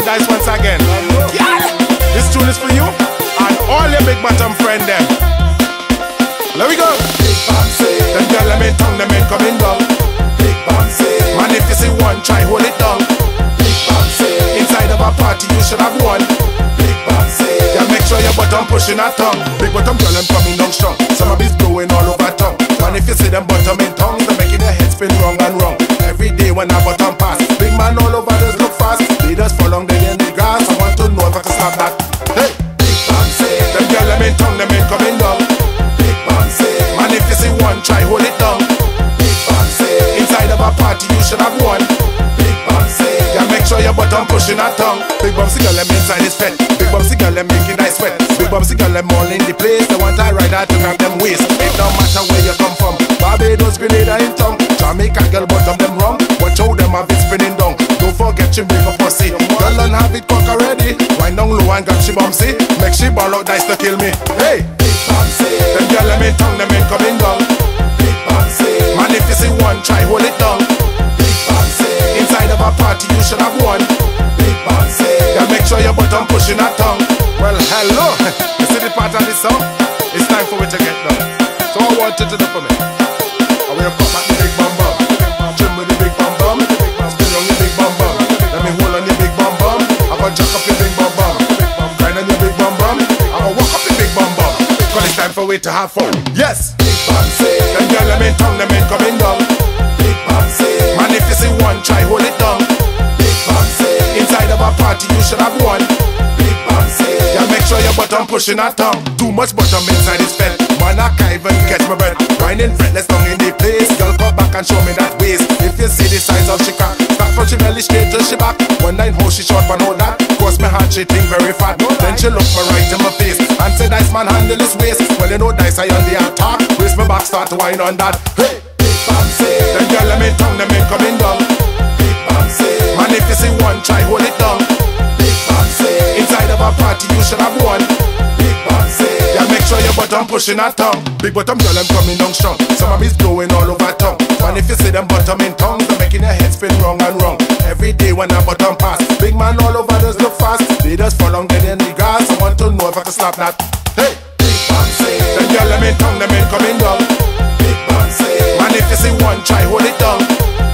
Dyce once again. Yeah. This tune is for you and all your big bottom friend them. Let we go. Big Bomsie, Them girl them in tongue, them in coming down. Big Bomsie, Man, if you see one, try hold it down. Big Bomsie, Inside of a party, you should have one. Big Bomsie, Yeah, make sure your bottom pushing a tongue. Big bottom girl, them coming down strong. Some of these blowing all over tongue. Man, if you see them bottom in tongue, they're making their head spin wrong and wrong. Every day when I bottom one. Big Bomsie, Yeah, make sure your bottom pushing a tongue. Big bumsy girl, them inside is fed. Big bumsy girl, them making I sweat. Big bumsy girl, them all in the place. They want I ride out to grab them waist. It don't matter where you come from. Barbados, Grenada, in tongue. Jamaica girl, bottom them wrong. Watch how them have it spinning down. Don't forget you bring a pussy. Girl, don't have it cock already. Wind down low and got she bumsy. Make she ball out Dyce to kill me. Hey, Big Bomsie, them girl, them in tongue, them part of the song? It's time for me to get down. So I want you to do for me. I will come at the big bum bum. Trim with the big bum bum. Spin on the big bum bum. Let me hold on the big bum bum. I'm gonna jack up the big bum bum. Grind on your big bum bum. I'm gonna walk up the big bum bum. Cause it's time for we to have fun. Yes. Big Bomsie, Them girl, them in tongue, them in coming down. Big Bomsie, Man, if you see one, Sure your bottom pushing that tongue. Too much bottom inside is fed. Man, I can't even catch my breath. Grinding fretless tongue in the place. Girl, come back and show me that waist. If you see the size of she cock, start from she belly straight to she back. One nine how she short and all that. Cross my heart, she think very fat. Then she look me right in my face and say, Dyce man, handle his waist. Well, you know, Dyce, I on the attack. Raise my back, start to whine on that. Hey, Big Bomsie, them girl, them in tongue, them in coming down. Big Bomsie, Man, if you see one, try hold it down. Big Bomsie, Inside of a party, you should your pushing that tongue. Big bottom girl, I'm coming down strong. Some of me's blowing all over tongue. And if you see them bottom in tongues, they're making your head spin wrong and wrong. Every day when I bottom pass, big man all over just look fast. They just fall on in the grass. I want to know if I can stop that. Hey, Big Bomsie, them girl, them in tongue, them in coming down. Big Bomsie, Man, if you see one, try hold it down.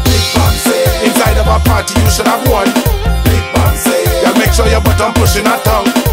Big Bomsie, Inside of a party, you should have one. Big Bomsie, Yeah, make sure your bottom pushing a tongue.